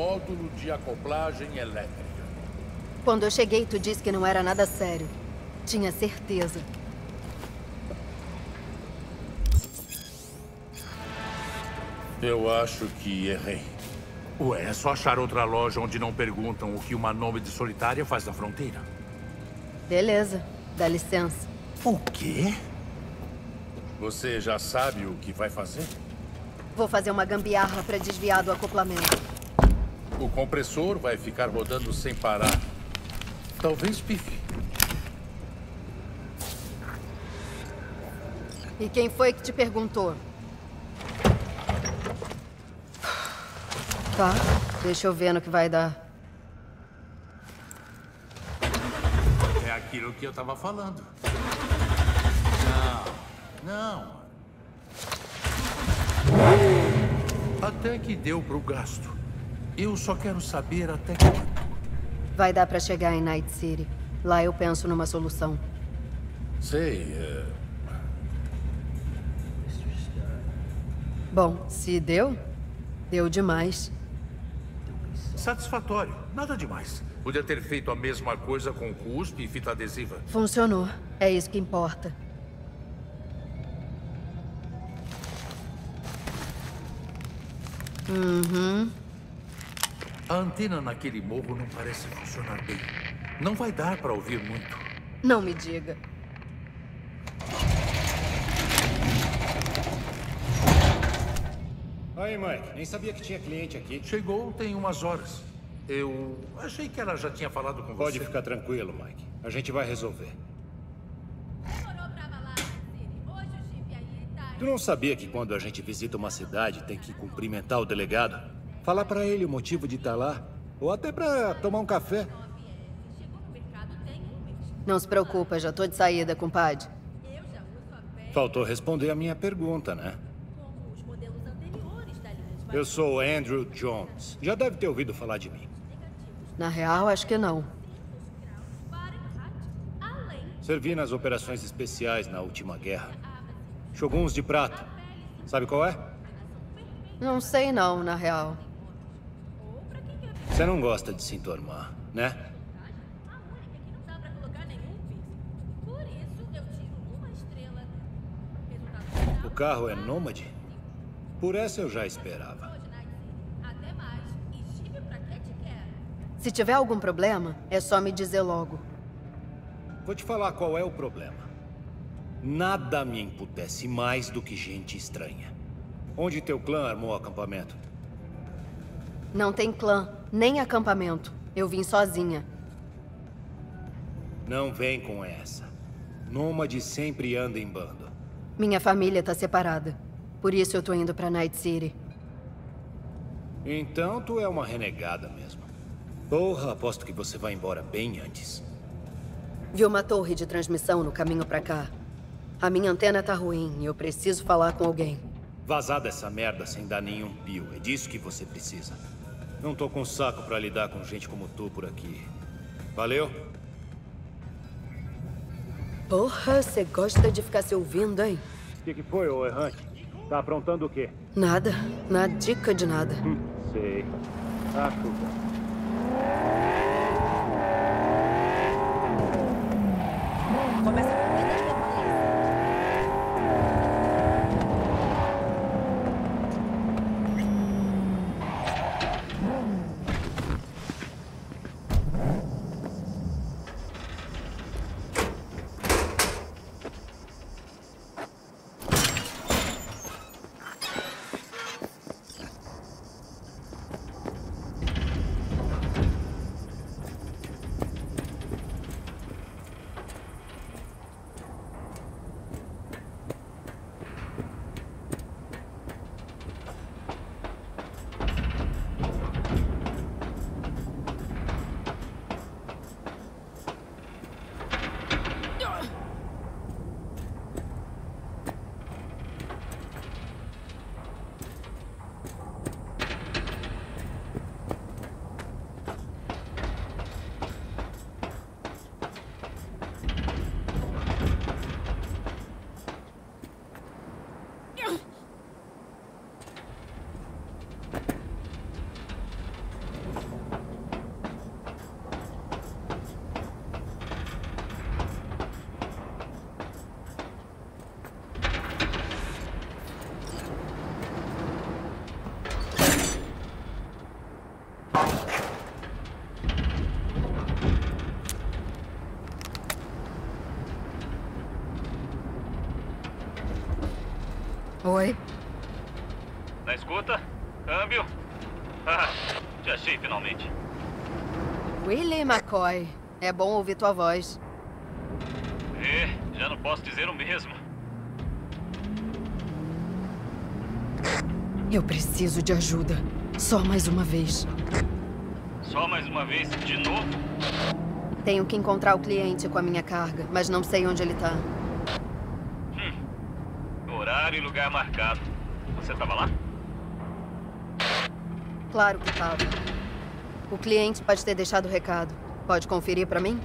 módulo de acoplagem elétrica. Quando eu cheguei, tu disse que não era nada sério. Tinha certeza. Eu acho que errei. Ué, é só achar outra loja onde não perguntam o que uma nômade solitária faz na fronteira. Beleza. Dá licença. O quê? Você já sabe o que vai fazer? Vou fazer uma gambiarra para desviar do acoplamento. O compressor vai ficar rodando sem parar. Talvez pife. E quem foi que te perguntou? Tá, deixa eu ver no que vai dar. É aquilo que eu tava falando. Não, não. Até que deu pro gasto. Eu só quero saber até quanto. Vai dar pra chegar em Night City. Lá eu penso numa solução. Sei, é... Bom, se deu, deu demais. Satisfatório, nada demais. Podia ter feito a mesma coisa com cuspe e fita adesiva. Funcionou. É isso que importa. Uhum. A antena naquele morro não parece funcionar bem. Não vai dar para ouvir muito. Não me diga. Aí, Mike. Nem sabia que tinha cliente aqui. Chegou tem umas horas. Eu achei que ela já tinha falado com Pode você. ficar tranquilo, Mike. A gente vai resolver. Tu não sabia que quando a gente visita uma cidade tem que cumprimentar o delegado? Falar pra ele o motivo de estar lá? Ou até pra tomar um café? Não se preocupa, já tô de saída, compadre. Faltou responder a minha pergunta, né? Eu sou Andrew Jones. Já deve ter ouvido falar de mim. Na real, acho que não. Servi nas operações especiais na última guerra. Shoguns de prata. Sabe qual é? Não sei não, na real. Você não gosta de se entormar, né? O carro é nômade? Por essa eu já esperava. Se tiver algum problema, é só me dizer logo. Vou te falar qual é o problema. Nada me emputece mais do que gente estranha. Onde teu clã armou o acampamento? Não tem clã, nem acampamento. Eu vim sozinha. Não vem com essa. Nômade sempre anda em bando. Minha família tá separada. Por isso eu tô indo pra Night City. Então tu é uma renegada mesmo. Porra, aposto que você vai embora bem antes. Vi uma torre de transmissão no caminho pra cá. A minha antena tá ruim e eu preciso falar com alguém. Vazar dessa merda sem dar nenhum pio. É disso que você precisa. Não tô com saco pra lidar com gente como tu por aqui. Valeu? Porra, você gosta de ficar se ouvindo, hein? O que, que foi, ô errante? Tá aprontando o quê? Nada. Na dica de nada. Sei. Acho bom. Começa Na escuta? Câmbio? Ah, te achei finalmente. Willie McCoy. É bom ouvir tua voz. É, já não posso dizer o mesmo. Eu preciso de ajuda. Só mais uma vez. Só mais uma vez, de novo? Tenho que encontrar o cliente com a minha carga, mas não sei onde ele tá. Horário e lugar marcado. Você tava lá? Claro que tava. O cliente pode ter deixado o recado. Pode conferir pra mim?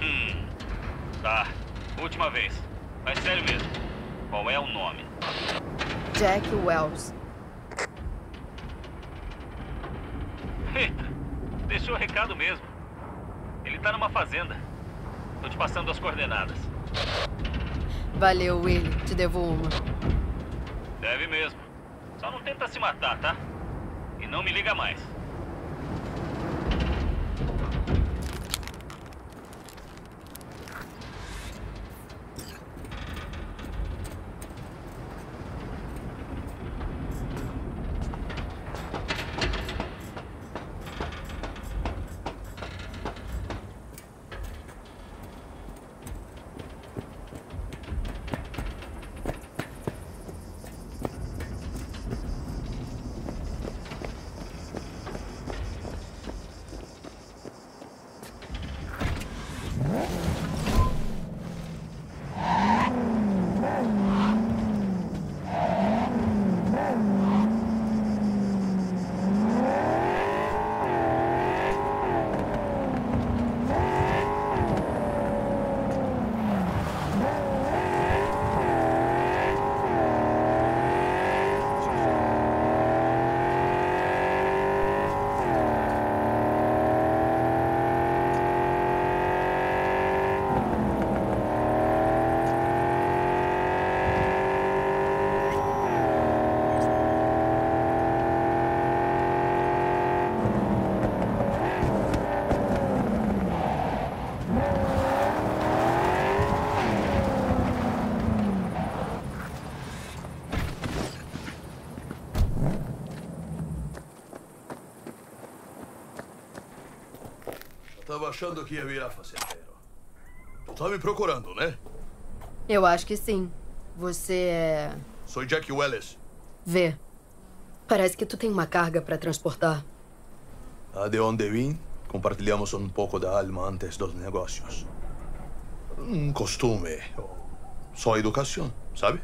Hum. Tá. Última vez. Mas sério mesmo. Qual é o nome? Jack Wells. Eita. Deixou o recado mesmo. Ele tá numa fazenda. Tô te passando as coordenadas. Valeu, Willie. Te devo uma. Deve mesmo. Só não tenta se matar, tá? Não me liga mais. Tava achando que ia virar fazendeiro. Tu tá me procurando, né? Eu acho que sim. Você é. Sou Jack Welles. Vê. Parece que tu tem uma carga pra transportar. A de onde vim, compartilhamos um pouco da alma antes dos negócios. Um costume, só educação, sabe?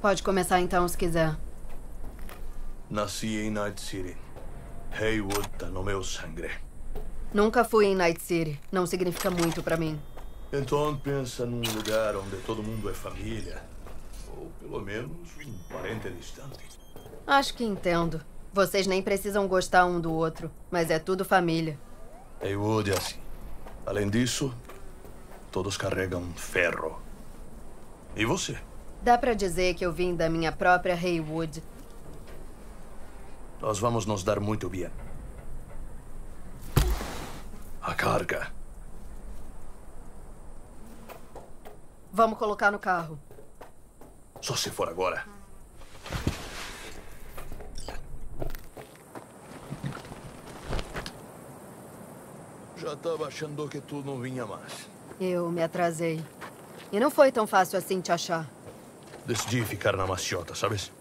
Pode começar então, se quiser. Nasci em Night City. Haywood tá no meu sangue. Nunca fui em Night City. Não significa muito pra mim. Então pensa num lugar onde todo mundo é família. Ou pelo menos um parente distante. Acho que entendo. Vocês nem precisam gostar um do outro, mas é tudo família. Haywood é assim. Além disso, todos carregam ferro. E você? Dá pra dizer que eu vim da minha própria Haywood. Nós vamos nos dar muito bem. A carga. Vamos colocar no carro. Só se for agora. Já estava achando que tu não vinha mais. Eu me atrasei. E não foi tão fácil assim te achar. Decidi ficar na maciota, sabes?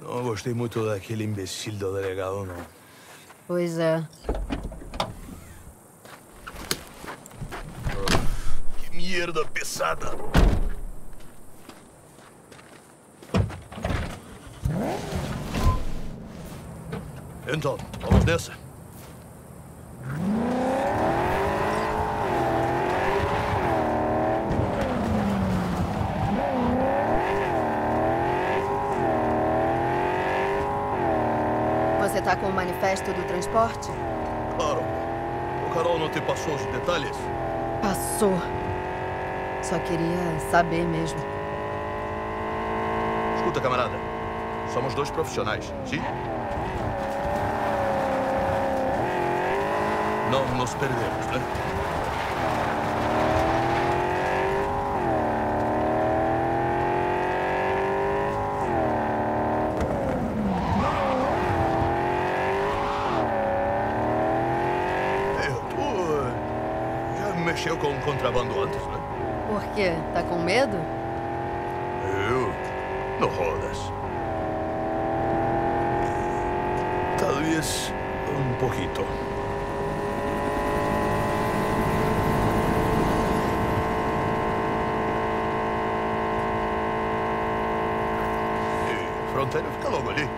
Não gostei muito daquele imbecil do delegado, não. Pois é. Merda pesada! Então, vamos nessa? Você tá com o manifesto do transporte? Claro. O Carol não te passou os detalhes? Passou. Só queria saber mesmo. Escuta, camarada. Somos dois profissionais, sim? Não nos perdemos, né? mexeu com contrabando antes, né? Por quê? Tá com medo? Eu? Não rodas. Talvez um pouquito. E fronteira fica logo ali.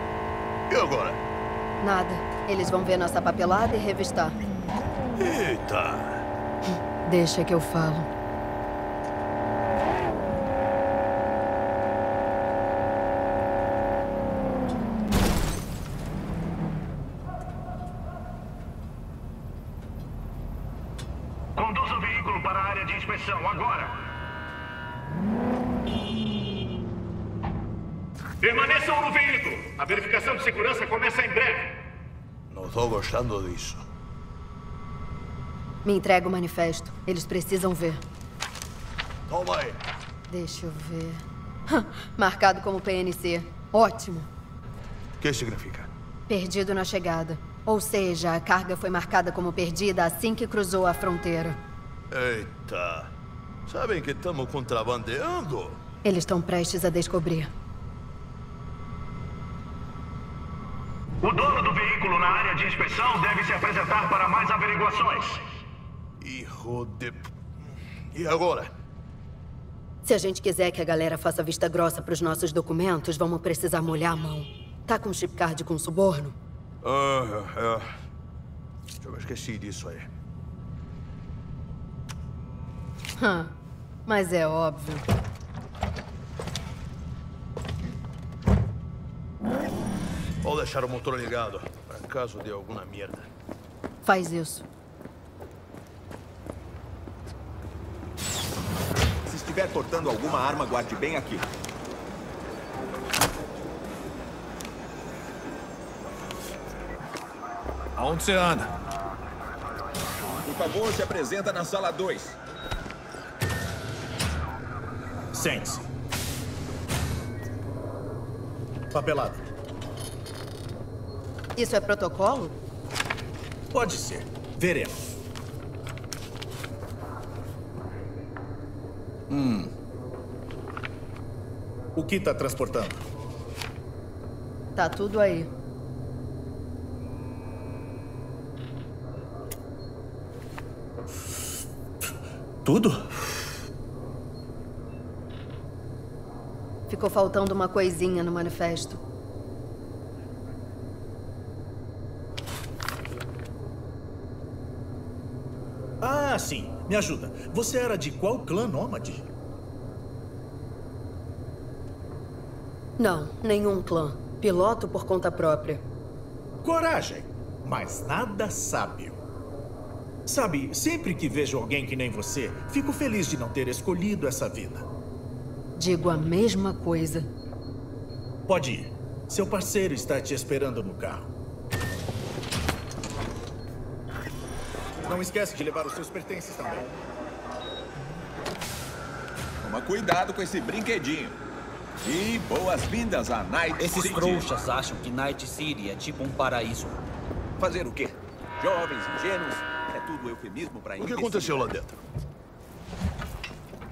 E agora? Nada. Eles vão ver nossa papelada e revistar. Eita! Deixa que eu falo. Conduza o veículo para a inspeção, agora! Permaneçam no veículo! A verificação de segurança começa em breve! Não estou gostando disso. Me entrega o manifesto. Eles precisam ver. Toma aí. Deixa eu ver. Marcado como PNC. Ótimo. O que significa? Perdido na chegada. Ou seja, a carga foi marcada como perdida assim que cruzou a fronteira. Eita! Sabem que estamos contrabandeando? Eles estão prestes a descobrir. O dono do veículo na área de inspeção deve se apresentar para mais averiguações. Hijo de... E agora? Se a gente quiser que a galera faça vista grossa pros nossos documentos, vamos precisar molhar a mão. Tá com chip card com suborno? Ah, é. Eu esqueci disso aí. Hã, Mas é óbvio. Vou deixar o motor ligado, para caso de alguma merda. Faz isso. Se estiver portando alguma arma, guarde bem aqui. Aonde você anda? Por favor, se apresenta na sala 2. Sente-se. Papelada. Isso é protocolo? Pode ser. Veremos. Hum. O que está transportando? Tá tudo aí. Tudo? Ficou faltando uma coisinha no manifesto. Ah, sim. Me ajuda. Você era de qual clã nômade? Não, nenhum clã. Piloto por conta própria. Coragem, mas nada sábio. Sabe, sempre que vejo alguém que nem você, fico feliz de não ter escolhido essa vida. Digo a mesma coisa. Pode ir. Seu parceiro está te esperando no carro. Não esquece de levar os seus pertences também. Toma cuidado com esse brinquedinho. E boas-vindas a Night Esses City. trouxas acham que Night City é tipo um paraíso. Fazer o quê? Jovens, ingênuos, é tudo eufemismo para O que aconteceu lá dentro?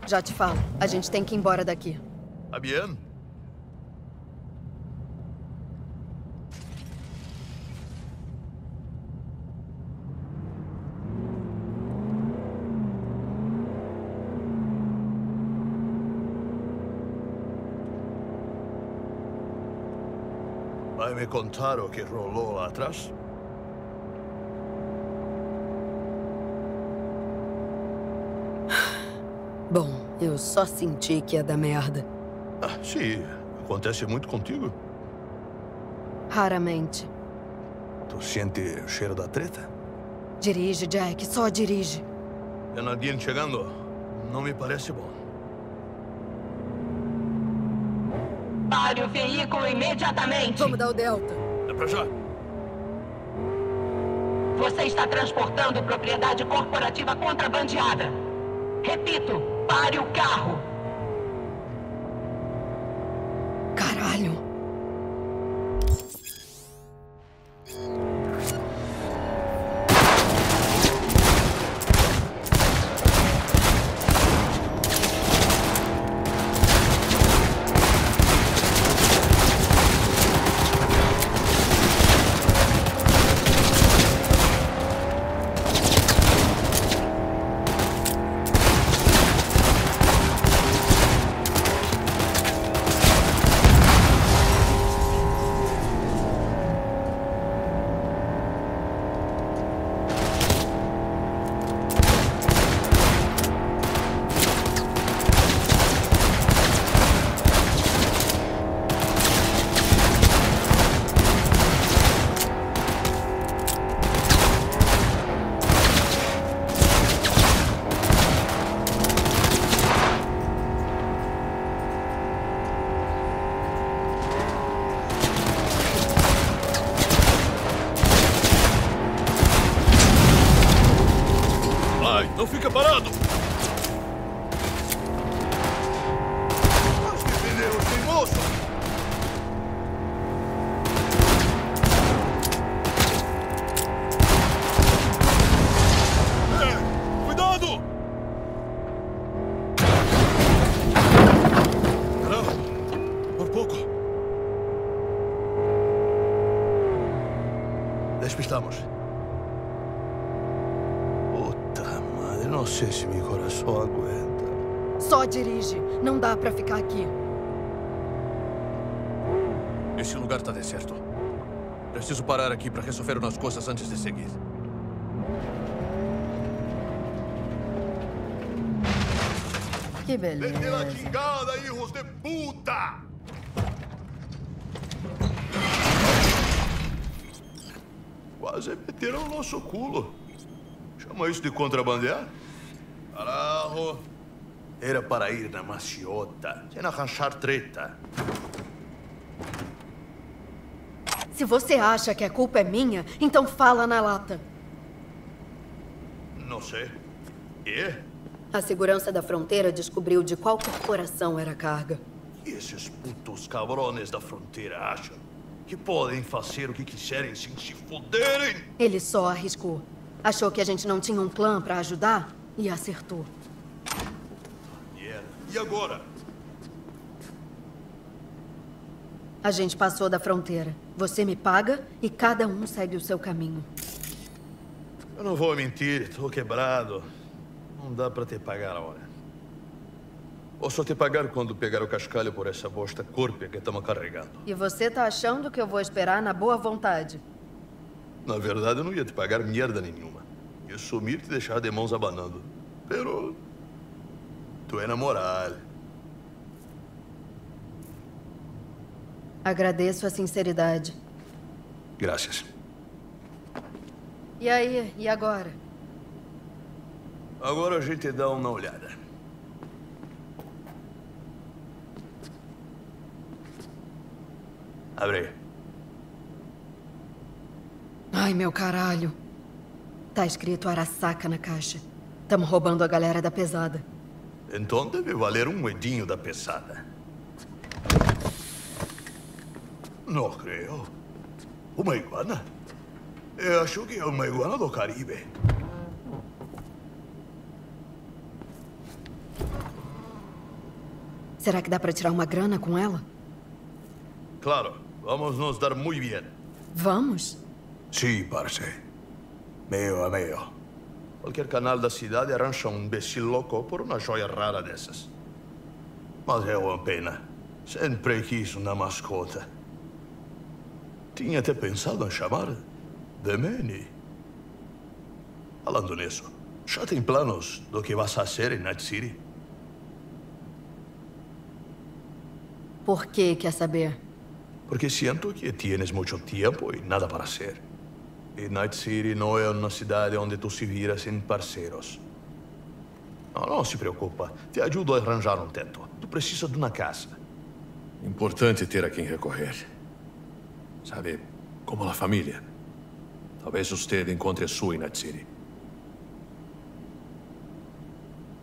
Já te falo, a gente tem que ir embora daqui. Tá bien? Vai me contar o que rolou lá atrás? Bom, eu só senti que ia dar merda. Ah, sim. Acontece muito contigo? Raramente. Tu sente o cheiro da treta? Dirige, Jack, só dirige. Tem alguém chegando? Não me parece bom. Pare o veículo imediatamente. Vamos dar o Delta. É pra já. Você está transportando propriedade corporativa contrabandeada. Repito, pare o carro. Caralho. Despistamos. Puta madre, não sei se meu coração aguenta. Só dirige. Não dá pra ficar aqui. Esse lugar tá deserto. Preciso parar aqui para resolver umas coisas antes de seguir. Que beleza. chingada, hijos de puta! Quase meteram o nosso culo. Chama isso de contrabandear? Carajo! Era para ir na maciota, sem arranjar treta. Se você acha que a culpa é minha, então fala na lata. Não sei. E? A segurança da fronteira descobriu de qual corporação era a carga. E esses putos cabrones da fronteira acham que podem fazer o que quiserem sem se foderem? Ele só arriscou. Achou que a gente não tinha um clã pra ajudar e acertou. Yeah. E agora? A gente passou da fronteira. Você me paga e cada um segue o seu caminho. Eu não vou mentir, tô quebrado. Não dá pra te pagar agora. Ou só te pagar quando pegar o cascalho por essa bosta corpia que estamos carregando. E você tá achando que eu vou esperar na boa vontade? Na verdade, eu não ia te pagar merda nenhuma. Ia sumir e te deixar de mãos abanando. Pero... Tu é na moral. Agradeço a sinceridade. Graças. E aí, e agora? Agora a gente dá uma olhada. Abre. Ai, meu caralho. Tá escrito Arasaka na caixa. Tamo roubando a galera da pesada. Então deve valer um moedinho da pesada. Não creio. Uma iguana? Eu acho que é uma iguana do Caribe. Será que dá pra tirar uma grana com ela? Claro, vamos nos dar muito bem. Vamos? Sim, parce. Meio a meio. Qualquer canal da cidade arranja um imbecil louco por uma joia rara dessas. Mas é uma pena. Sempre quis uma mascota. Tinha até pensado em chamar de Manny. Falando nisso, já tem planos do que vas a fazer em Night City? Por que quer saber? Porque sinto que tienes muito tempo e nada para hacer. E Night City não é uma cidade onde tu se vira sem parceiros. Não, não se preocupa. Te ajudo a arranjar um teto. Tu precisa de uma casa. Importante ter a quem recorrer. Sabe, como a família. Talvez você encontre a sua em Night City.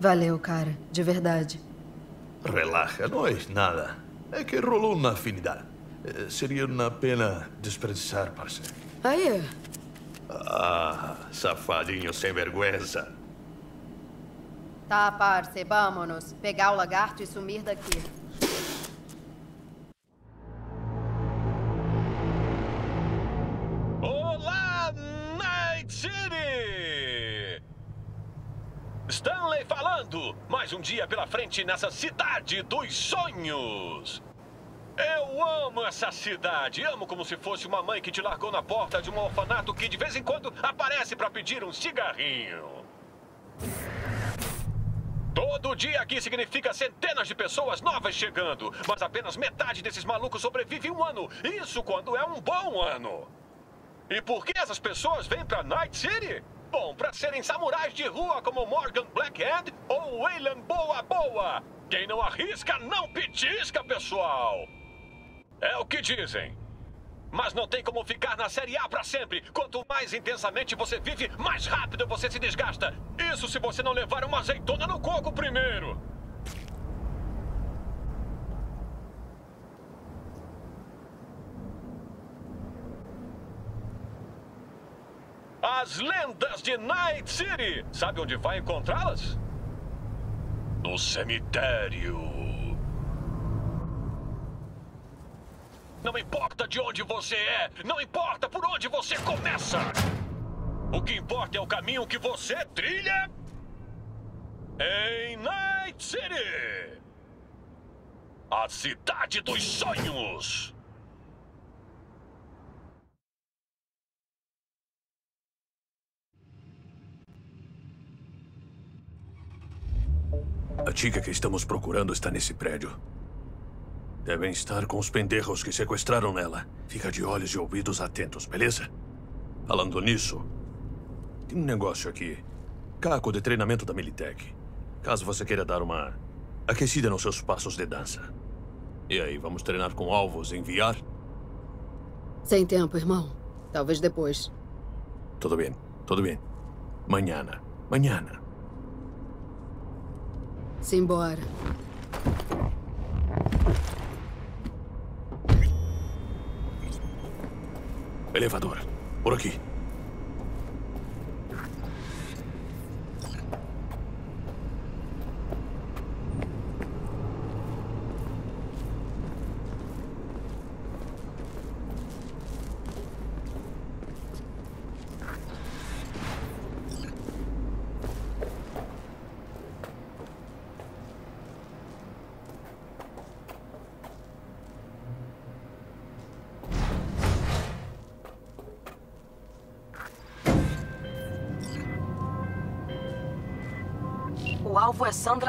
Valeu, cara. De verdade. Relaxa, não é nada. É que rolou uma afinidade. Eh, Seria uma pena desperdiçar, parceiro. Aí, Ah, safadinho sem vergonha. Tá, parce, vámonos. Pegar o lagarto e sumir daqui. Olá, Night City! Stanley falando! Mais um dia pela frente nessa cidade dos sonhos! Eu amo essa cidade! Amo como se fosse uma mãe que te largou na porta de um orfanato que de vez em quando aparece para pedir um cigarrinho. Todo dia aqui significa centenas de pessoas novas chegando, mas apenas metade desses malucos sobrevive um ano. Isso quando é um bom ano. E por que essas pessoas vêm pra Night City? Bom, pra serem samurais de rua como Morgan Blackhand ou Wayland Boa Boa. Quem não arrisca, não petisca, pessoal. É o que dizem. Mas não tem como ficar na Série A para sempre. Quanto mais intensamente você vive, mais rápido você se desgasta. Isso se você não levar uma azeitona no coco primeiro. As lendas de Night City. Sabe onde vai encontrá-las? No cemitério. Não importa de onde você é, não importa por onde você começa. O que importa é o caminho que você trilha em Night City. A cidade dos sonhos. A chica que estamos procurando está nesse prédio. Devem estar com os pendejos que sequestraram ela. Fica de olhos e ouvidos atentos, beleza? Falando nisso, tem um negócio aqui. Caco de treinamento da Militech. Caso você queira dar uma aquecida nos seus passos de dança. E aí, vamos treinar com alvos em VR? Sem tempo, irmão. Talvez depois. Tudo bem, tudo bem. Manhã. Manhã. Simbora. Elevador. Por aqui.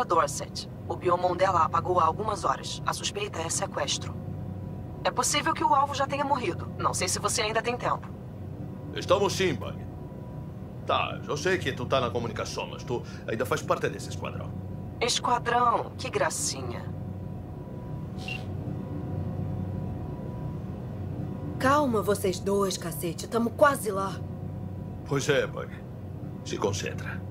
Dorset. O biomon dela apagou há algumas horas. A suspeita é sequestro. É possível que o alvo já tenha morrido. Não sei se você ainda tem tempo. Estamos sim, Bug. Tá, eu sei que tu tá na comunicação, mas tu ainda faz parte desse esquadrão. Esquadrão, que gracinha. Calma, vocês dois, cacete. Tamo quase lá. Pois é, Bug. Se concentra.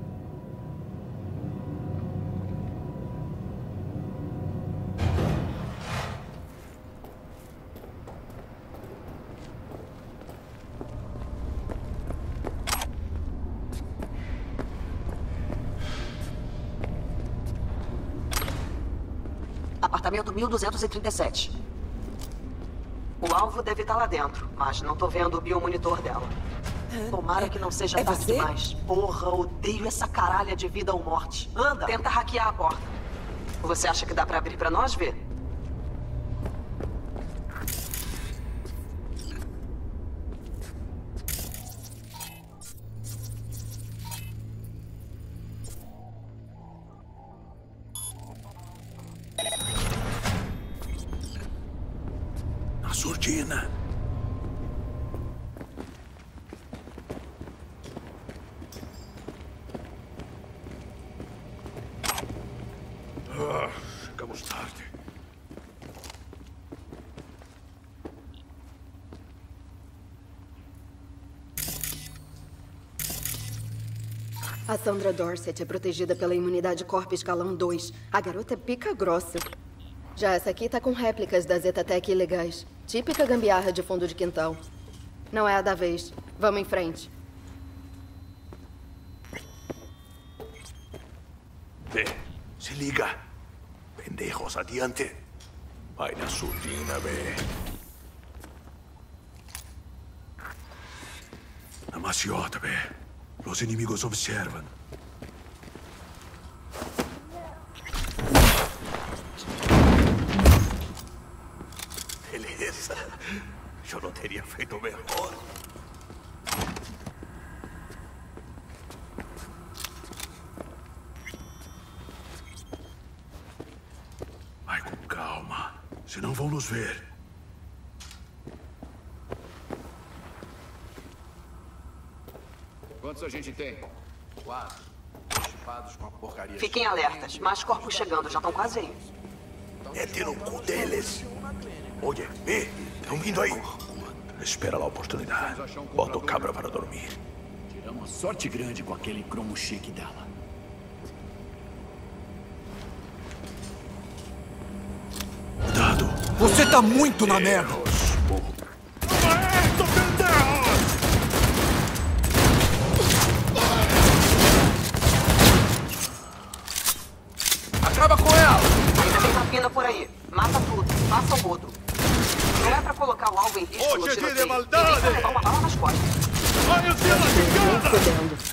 Apartamento 1237. O alvo deve estar lá dentro, mas não tô vendo o biomonitor dela. Tomara que não seja é tarde você? demais. Porra, odeio essa caralha de vida ou morte. Anda, tenta hackear a porta. Você acha que dá pra abrir pra nós ver? Dorset é protegida pela imunidade Corp escalão 2. A garota é pica grossa. Já essa aqui tá com réplicas da Zetatec ilegais. Típica gambiarra de fundo de quintal. Não é a da vez. Vamos em frente. Vê, se liga. Pendejos, adiante. Vai na surdina, ve. Na maciota, ve. Los inimigos observan. Eu não teria feito melhor. Vai com calma. Senão vão nos ver. Quantos a gente tem? Quatro. Com a porcaria. Fiquem alertas. Mais corpos chegando, já estão quase aí. Mete no cu deles. Olha, vê, estão vindo aí. Espera a oportunidade. Bota o cabra para dormir. Tirar uma sorte grande com aquele cromo chique dela. Cuidado. Você tá muito na merda. Acaba com ela! Ainda tem rapina por aí. Mata tudo. Passa o rodo. Não é pra colocar o alvo em risco Hoje é dia de maldade! Olha o cielo Nem fudendo.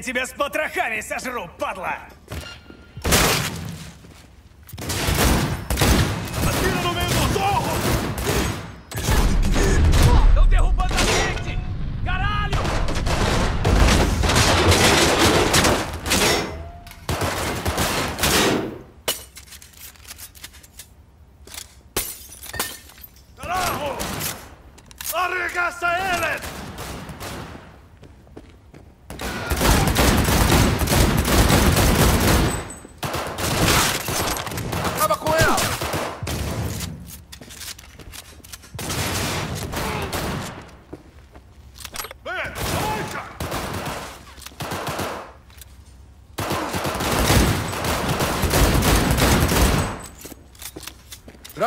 Тебя с потрохами сожру, падла!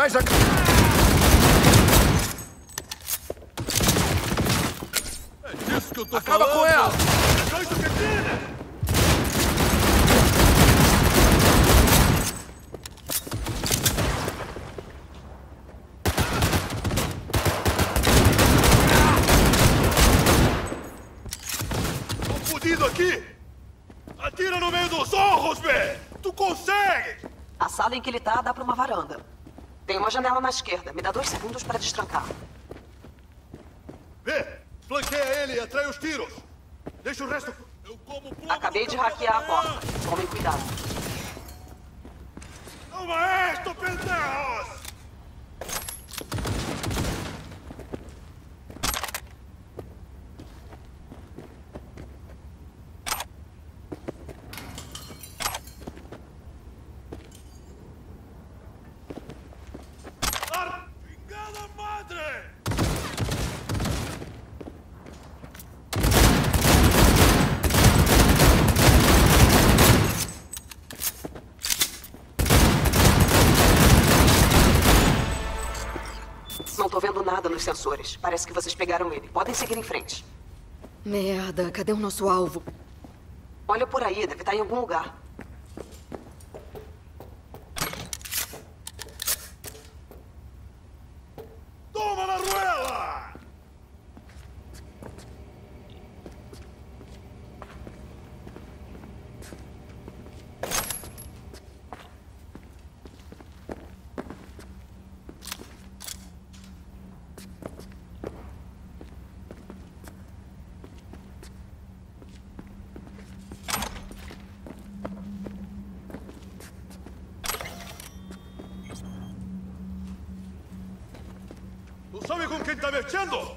Traz a... É disso que eu tô Acaba falando! com ela! Tô fudido aqui! Atira no meio dos ojos, velho! Tu consegue! A sala em que ele tá dá pra uma varanda. Tem uma janela na esquerda. Me dá dois segundos para destrancar. Vê! Flanqueia ele e atrai os tiros! Deixa o resto... Eu como plomo Acabei no de café hackear a da manhã. porta. Tomem cuidado. Toma esto, pendejos! ¡Ar- ¡Chingada madre! Não nada nos sensores. Parece que vocês pegaram ele. Podem seguir em frente. Merda, cadê o nosso alvo? Olha por aí, deve estar em algum lugar. ¡Toma la rueda! ¿Tú sabes con quién está mechando?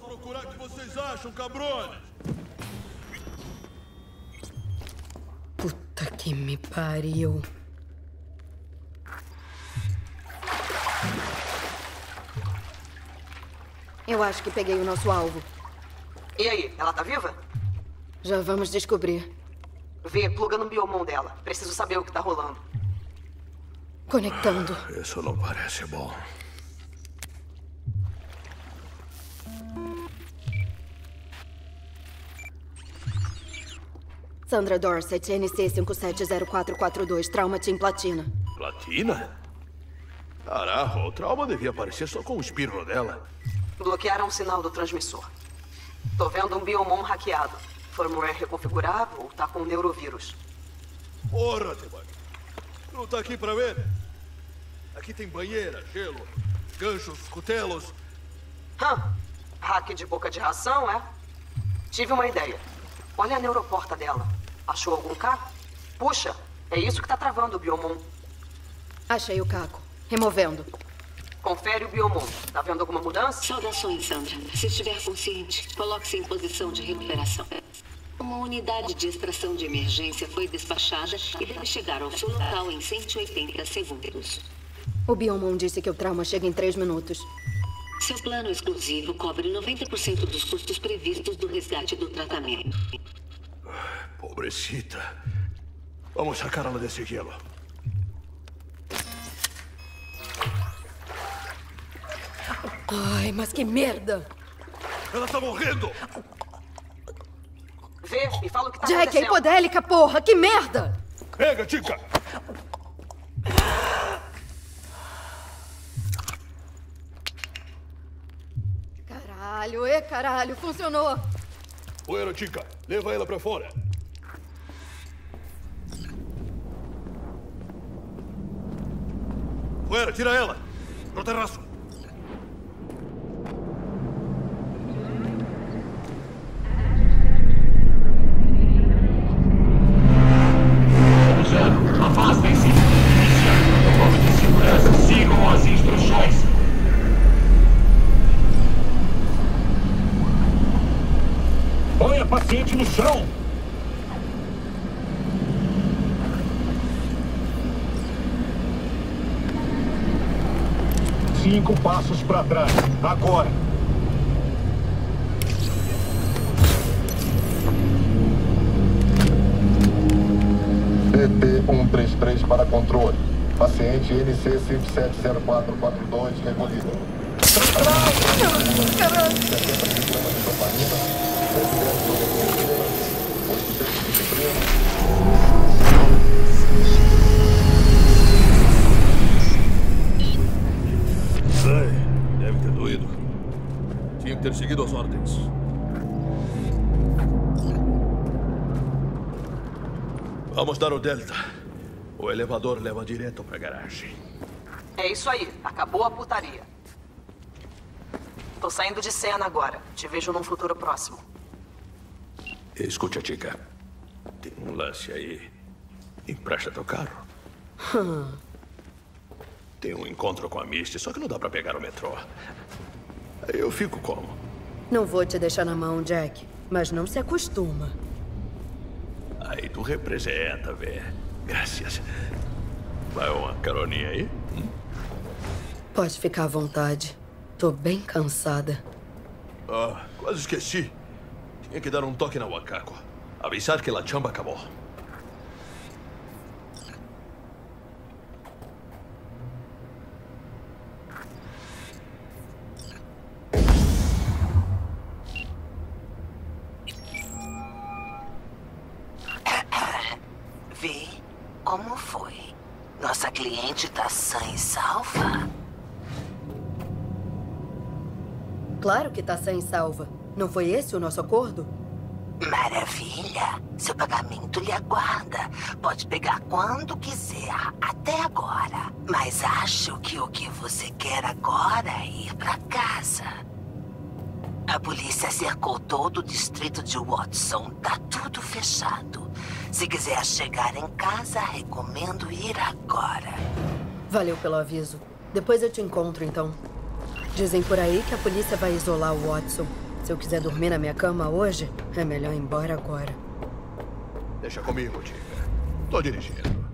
É o que vocês acham, cabrões! Puta que me pariu. Eu acho que peguei o nosso alvo. E aí, ela tá viva? Já vamos descobrir. Vê, pluga no biomon dela. Preciso saber o que tá rolando. Conectando. Isso não parece bom. Sandra Dorset, NC 570442, trauma Team Platina. Platina? Caraca, o trauma devia aparecer só com o espirro dela. Bloquearam o sinal do transmissor. Tô vendo um biomon hackeado. Firmware reconfigurável ou tá com neurovírus? Porra, Tebag. Não tá aqui pra ver? Aqui tem banheira, gelo, ganchos, cutelos. Hã? Hack de boca de ração, é? Tive uma ideia. Olha a neuroporta dela. Achou algum caco? Puxa, é isso que tá travando o biomon. Achei o caco. Removendo. Confere o biomon. Tá vendo alguma mudança? Saudações, Sandra. Se estiver consciente, coloque-se em posição de recuperação. Uma unidade de extração de emergência foi despachada e deve chegar ao seu local em 180 segundos. O Biomon disse que o trauma chega em três minutos. Seu plano exclusivo cobre 90% dos custos previstos do resgate do tratamento. Pobrecita. Vamos sacá-la desse gelo. Ai, mas que merda! Ela tá morrendo! Vê e fala o que tá Jack, é acontecendo. hipodélica, porra! Que merda! Pega, Tica! Caralho, e caralho, funcionou! Poeira, Tica. Leva ela pra fora. Poeira, tira ela. No terraço. DT-133 para controle. Paciente NC 570442 recolhido. Sei, deve ter doído. Tinha que ter seguido as ordens. Vamos dar o Delta. O elevador leva direto pra garagem. É isso aí. Acabou a putaria. Tô saindo de cena agora. Te vejo num futuro próximo. Escute, Tica. Tem um lance aí. Empresta teu carro. Hum. Tem um encontro com a Misty, só que não dá pra pegar o metrô. Eu fico como? Não vou te deixar na mão, Jack. Mas não se acostuma. Aí tu representa, vê. Graças. Vai uma caroninha aí? Pode ficar à vontade. Tô bem cansada. Ah, quase esqueci. Tinha que dar um toque na Wakako. Avisar que a chamba acabou. Como foi. Nossa cliente tá sã e salva? Claro que tá sem salva. Não foi esse o nosso acordo? Maravilha! Seu pagamento lhe aguarda. Pode pegar quando quiser, até agora. Mas acho que o que você quer agora é ir pra casa. A polícia cercou todo o distrito de Watson. Tá tudo fechado. Se quiser chegar em casa, recomendo ir agora. Valeu pelo aviso. Depois eu te encontro, então. Dizem por aí que a polícia vai isolar o Watson. Se eu quiser dormir na minha cama hoje, é melhor ir embora agora. Deixa comigo, Tica. Tô dirigindo.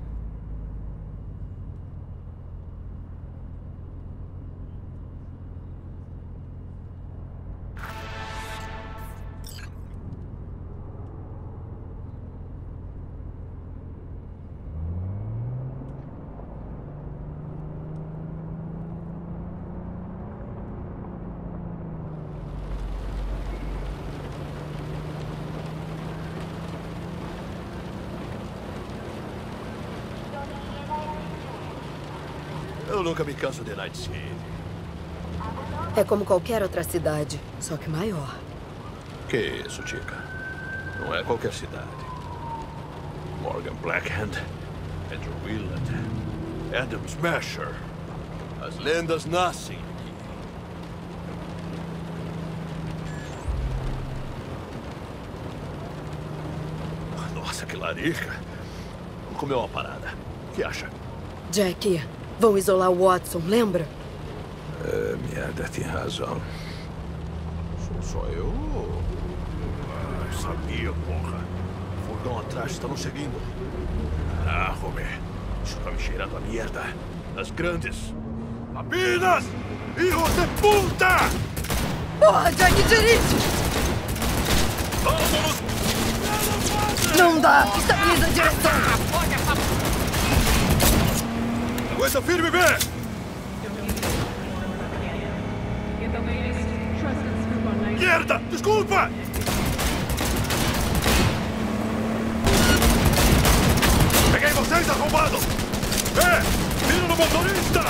Eu nunca me canso de Night City. É como qualquer outra cidade, só que maior. Que isso, Chica? Não é qualquer cidade. Morgan Blackhand, Andrew Willett, Adam Smasher. As lendas nascem aqui. Nossa, que larica. Vou comer uma parada. O que acha? Jack, vão isolar o Watson, lembra? É, merda, tem razão. Sou só eu? Ah, sabia, porra. O furgão atrás está nos seguindo. Ah, Homer. Isso tá me cheirando a merda. As grandes. Apenas! Hijos de puta! Porra, Jack, dirige! Vamos! Não dá! Estabiliza a direção! Aguenta firme, Bé! Merda! Desculpa! Peguei vocês, arrombado! É! Vira no motorista!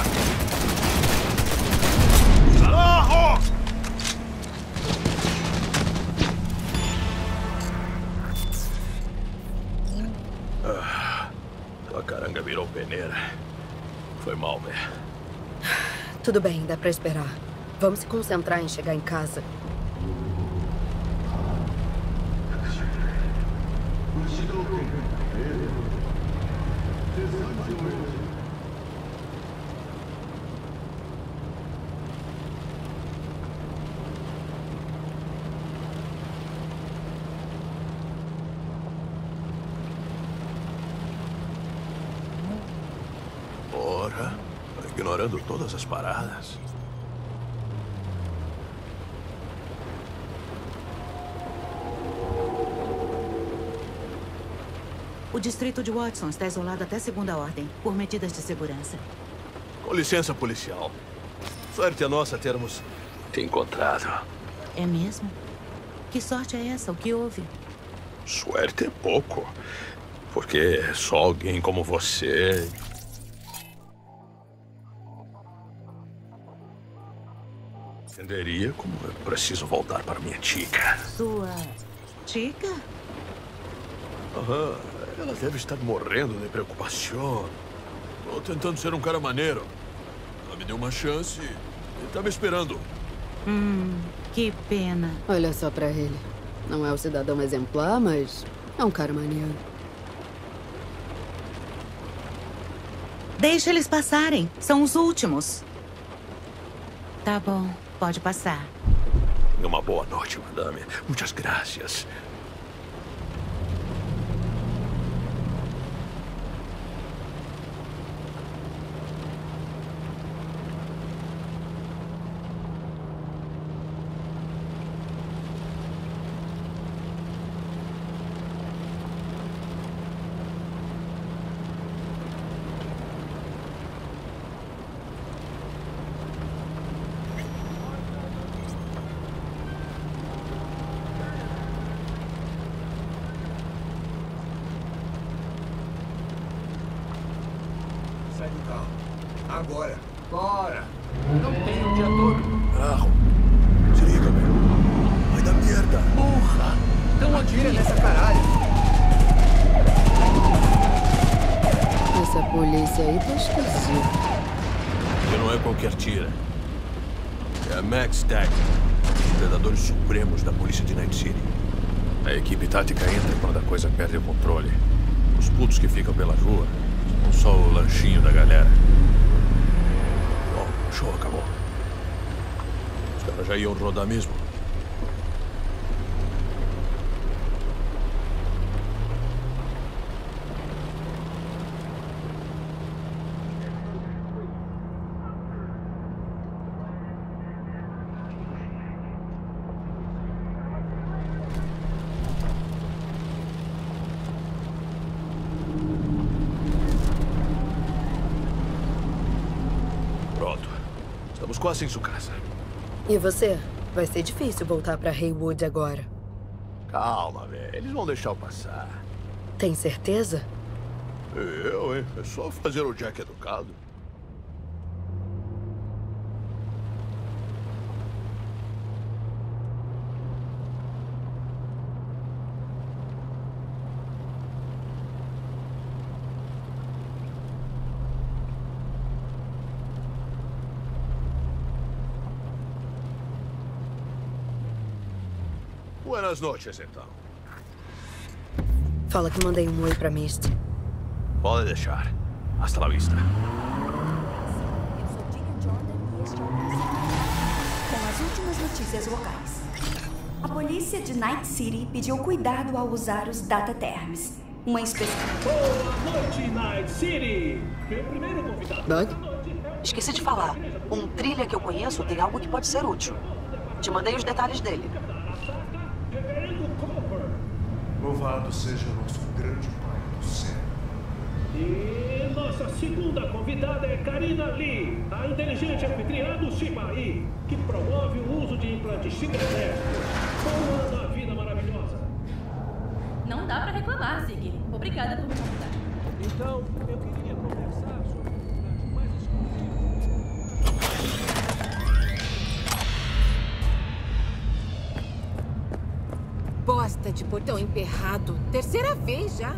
Arro! Ah, tua caranga virou peneira. Foi mal, Bé. Tudo bem, dá pra esperar. Vamos se concentrar em chegar em casa. Porra, ignorando todas as paradas. O distrito de Watson está isolado até segunda ordem, por medidas de segurança. Com licença, policial. Sorte a nossa termos te encontrado. É mesmo? Que sorte é essa? O que houve? Suerte é pouco. Porque só alguém como você. Entenderia como eu preciso voltar para minha tica. Sua. Chica? Aham, ela deve estar morrendo de preocupação. Tô tentando ser um cara maneiro. Ela me deu uma chance e tá me esperando. Hum, que pena. Olha só pra ele. Não é o cidadão exemplar, mas é um cara maneiro. Deixa eles passarem. São os últimos. Tá bom, pode passar. Uma boa noite, madame. Muitas graças. Sai do carro. Agora. Bora. Não tem o dia todo. Carro. Se liga, meu. Vai dar merda. Porra. Então atira nessa caralho. Essa polícia aí tá esquisita. Porque não é qualquer tira. É a Max Tag. Os predadores supremos da polícia de Night City. A equipe tática entra quando a coisa perde o controle. Os putos que ficam pela rua são só o lanchinho da galera. Bom, o show acabou. Já iam rodar mesmo. Quase em casa. E você? Vai ser difícil voltar pra Haywood agora. Calma, velho. Eles vão deixar eu passar. Tem certeza? Eu, hein? É só fazer o Jack educado. Buenas noches, então. Fala que mandei um oi pra Misty. Pode deixar. Hasta la vista. Com as últimas notícias locais. A polícia de Night City pediu cuidado ao usar os data terms. Uma espécie. Boa noite, Night City! Meu primeiro convidado. Bug? Esqueci de falar. Um trilha que eu conheço tem algo que pode ser útil. Te mandei os detalhes dele. Louvado seja o nosso grande Pai do céu. E nossa segunda convidada é Karina Lee, a inteligente anfitriã do Shibai, que promove o uso de implantes cibernéticos. Bom ano à vida maravilhosa. Não dá pra reclamar, Zig. Obrigada por me convidar. Então, eu queria de portão emperrado. Terceira vez já.